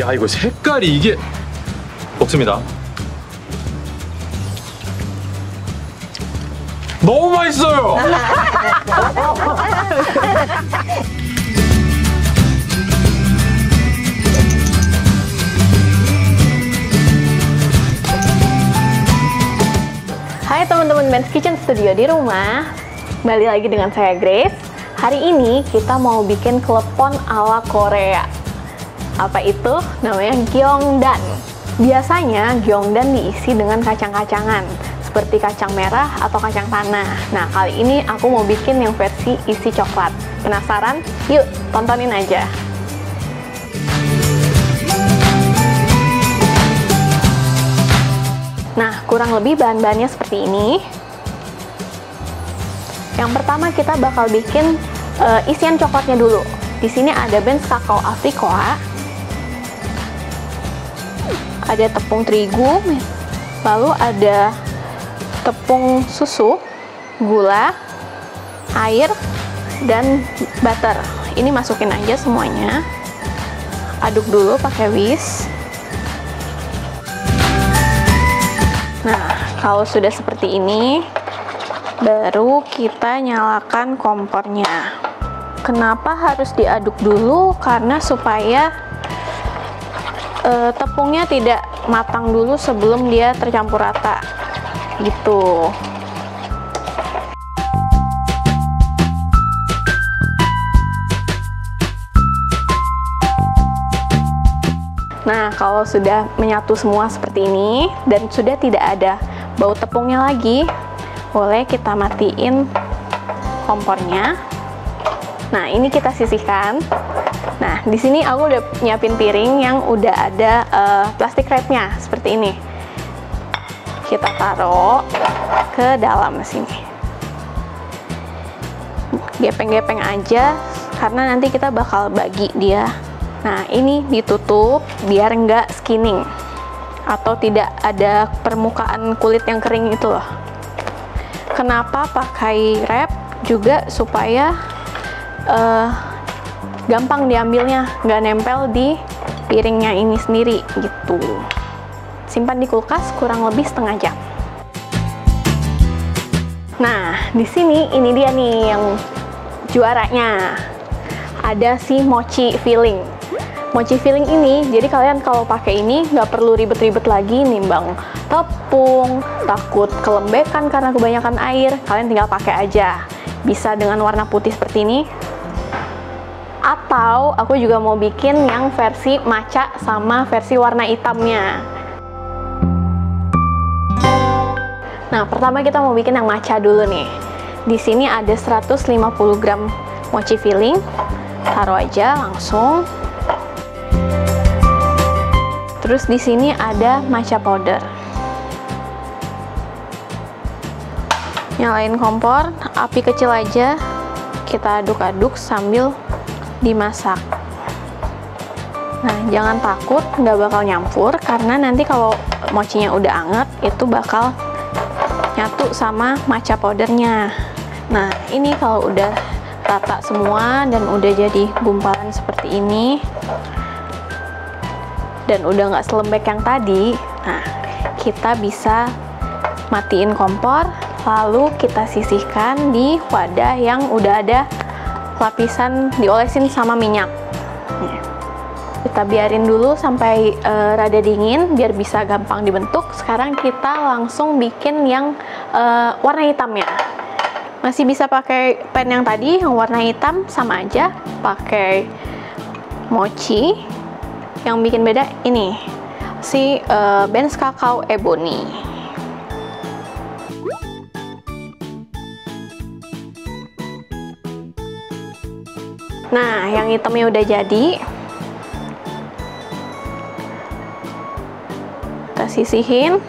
야 이거 색깔이 이게 먹습니다. 너무 맛있어요. Hai teman-teman Ben's Kitchen Studio di rumah Kembali lagi dengan saya Grace Hari ini kita mau bikin klepon ala Korea Apa itu? Namanya gyeongdan Biasanya gyeongdan diisi dengan kacang-kacangan Seperti kacang merah atau kacang tanah Nah kali ini aku mau bikin yang versi isi coklat Penasaran? Yuk tontonin aja Nah, kurang lebih bahan-bahannya seperti ini. Yang pertama kita bakal bikin uh, isian coklatnya dulu. Di sini ada benz kakao afrikoa, ada tepung terigu, lalu ada tepung susu, gula, air, dan butter. Ini masukin aja semuanya. Aduk dulu pakai whisk. Nah, kalau sudah seperti ini, baru kita nyalakan kompornya. Kenapa harus diaduk dulu? Karena supaya e, tepungnya tidak matang dulu sebelum dia tercampur rata. Gitu. Nah, kalau sudah menyatu semua seperti ini dan sudah tidak ada bau tepungnya lagi, boleh kita matiin kompornya. Nah, ini kita sisihkan. Nah, di sini aku udah nyiapin piring yang udah ada uh, plastik wrapnya seperti ini. Kita taruh ke dalam sini. Gepeng-gepeng aja karena nanti kita bakal bagi dia Nah, ini ditutup biar nggak skinning atau tidak ada permukaan kulit yang kering itu loh. Kenapa pakai wrap juga supaya uh, gampang diambilnya, nggak nempel di piringnya ini sendiri gitu. Simpan di kulkas kurang lebih setengah jam. Nah, di sini ini dia nih yang juaranya. Ada si mochi filling mochi filling ini jadi kalian kalau pakai ini nggak perlu ribet-ribet lagi nimbang tepung takut kelembekan karena kebanyakan air kalian tinggal pakai aja bisa dengan warna putih seperti ini atau aku juga mau bikin yang versi maca sama versi warna hitamnya nah pertama kita mau bikin yang maca dulu nih di sini ada 150 gram mochi filling taruh aja langsung Terus di sini ada matcha powder. Nyalain kompor, api kecil aja. Kita aduk-aduk sambil dimasak. Nah, jangan takut nggak bakal nyampur karena nanti kalau mochinya udah anget itu bakal nyatu sama matcha powdernya. Nah, ini kalau udah rata semua dan udah jadi gumpalan seperti ini, dan udah nggak selembek yang tadi nah kita bisa matiin kompor lalu kita sisihkan di wadah yang udah ada lapisan diolesin sama minyak. Kita biarin dulu sampai uh, rada dingin biar bisa gampang dibentuk. Sekarang kita langsung bikin yang uh, warna hitamnya masih bisa pakai pen yang tadi yang warna hitam sama aja pakai mochi. Yang bikin beda ini si uh, Benz Kakao Ebony nah yang hitamnya udah jadi. Kita sisihin.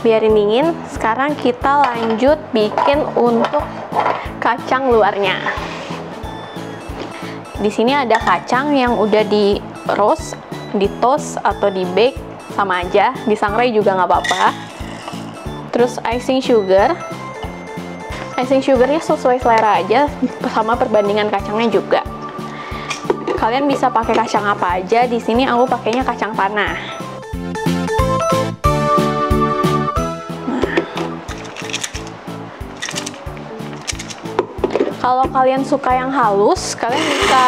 Biarin dingin. Sekarang kita lanjut bikin untuk kacang luarnya. Di sini ada kacang yang udah di roast, di toast atau di bake. Sama aja, disangrai juga nggak apa-apa. Terus icing sugar, icing sugarnya sesuai selera aja sama perbandingan kacangnya juga. Kalian bisa pakai kacang apa aja. Di sini aku pakainya kacang tanah. Kalau kalian suka yang halus, kalian bisa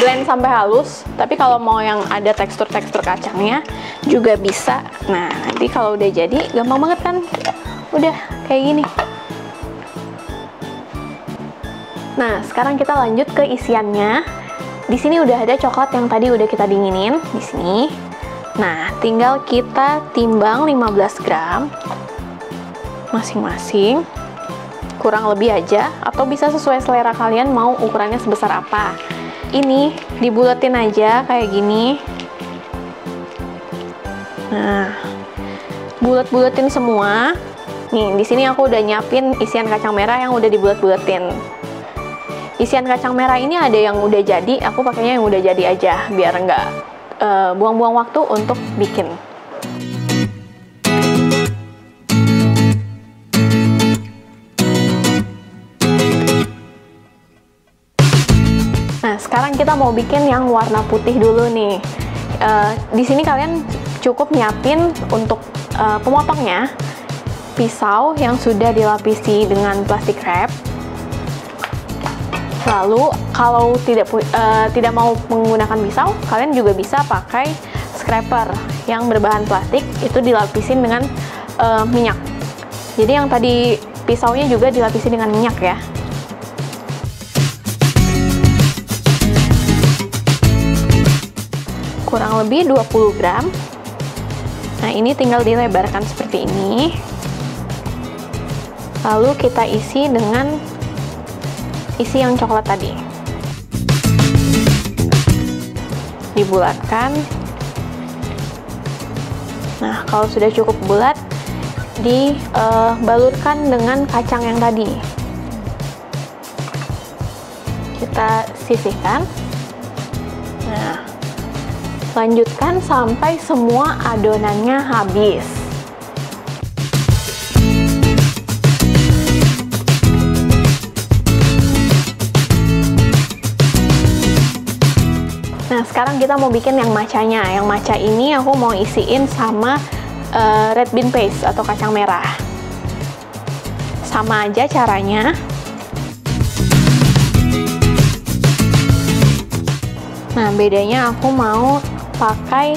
blend sampai halus. Tapi kalau mau yang ada tekstur-tekstur kacangnya juga bisa. Nah, nanti kalau udah jadi gampang banget kan? Udah kayak gini. Nah, sekarang kita lanjut ke isiannya. Di sini udah ada coklat yang tadi udah kita dinginin di sini. Nah, tinggal kita timbang 15 gram masing-masing. Kurang lebih aja atau bisa sesuai selera kalian mau ukurannya sebesar apa. Ini dibulatin aja kayak gini. Nah bulat-bulatin semua. Nih di sini aku udah nyiapin isian kacang merah yang udah dibulat-bulatin isian kacang merah ini ada yang udah jadi aku pakainya yang udah jadi aja biar nggak uh, buang-buang waktu untuk bikin Nah, sekarang kita mau bikin yang warna putih dulu nih. Uh, di sini kalian cukup nyiapin untuk uh, pemotongnya pisau yang sudah dilapisi dengan plastik wrap. Lalu kalau tidak uh, tidak mau menggunakan pisau, kalian juga bisa pakai scraper yang berbahan plastik itu dilapisin dengan uh, minyak. Jadi yang tadi pisaunya juga dilapisi dengan minyak ya. kurang lebih 20 gram nah ini tinggal dilebarkan seperti ini lalu kita isi dengan isi yang coklat tadi. Dibulatkan. Nah kalau sudah cukup bulat dibalurkan uh, dengan kacang yang tadi. Kita sisihkan. Nah Lanjutkan sampai semua adonannya habis. Sekarang kita mau bikin yang macanya. Yang maca ini aku mau isiin sama uh, red bean paste atau kacang merah. Sama aja caranya. Nah, bedanya aku mau pakai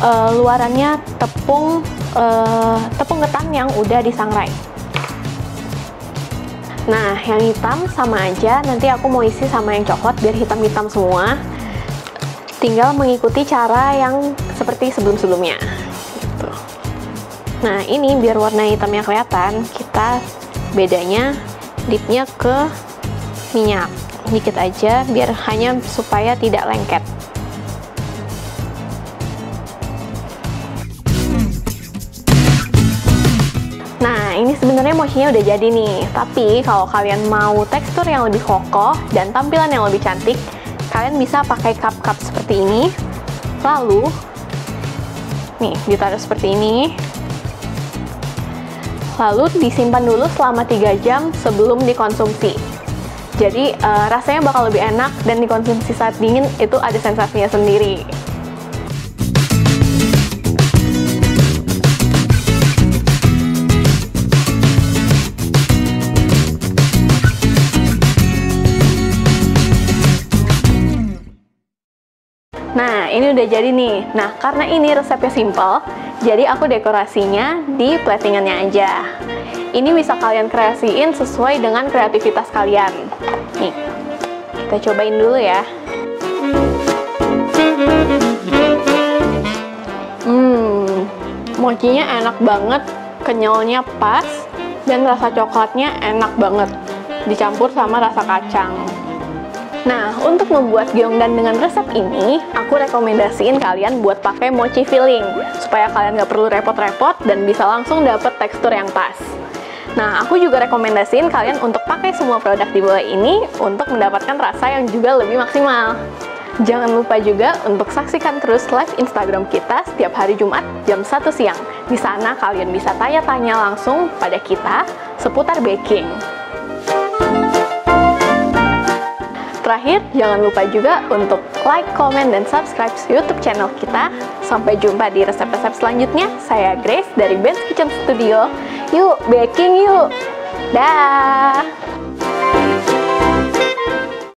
uh, luarannya tepung uh, tepung ketan yang udah disangrai. Nah, yang hitam sama aja, nanti aku mau isi sama yang coklat biar hitam-hitam semua. Tinggal mengikuti cara yang seperti sebelum-sebelumnya. Gitu. Nah, ini biar warna hitamnya kelihatan, kita bedanya dipnya ke minyak. Dikit aja biar hanya supaya tidak lengket. Nah, ini sebenarnya mochinya udah jadi nih. Tapi kalau kalian mau tekstur yang lebih kokoh dan tampilan yang lebih cantik, kalian bisa pakai cup-cup seperti ini. Lalu, nih, ditaruh seperti ini. Lalu disimpan dulu selama 3 jam sebelum dikonsumsi. Jadi uh, rasanya bakal lebih enak dan dikonsumsi saat dingin itu ada sensasinya sendiri. Nah, ini udah jadi nih. Nah, karena ini resepnya simple, jadi aku dekorasinya di platingannya aja. Ini bisa kalian kreasiin sesuai dengan kreativitas kalian. Nih, kita cobain dulu ya. Hmm, mochinya enak banget, kenyalnya pas, dan rasa coklatnya enak banget. Dicampur sama rasa kacang. Nah, untuk membuat gyeongdan dengan resep ini, aku rekomendasiin kalian buat pakai mochi filling, supaya kalian nggak perlu repot-repot dan bisa langsung dapet tekstur yang pas. Nah, aku juga rekomendasiin kalian untuk pakai semua produk di bawah ini untuk mendapatkan rasa yang juga lebih maksimal. Jangan lupa juga untuk saksikan terus live Instagram kita setiap hari Jumat jam 1 siang. Di sana kalian bisa tanya-tanya langsung pada kita seputar baking. Terakhir, jangan lupa juga untuk like, comment, dan subscribe YouTube channel kita. Sampai jumpa di resep-resep selanjutnya. Saya Grace dari Ben's Kitchen Studio. Yuk, baking yuk! Dah!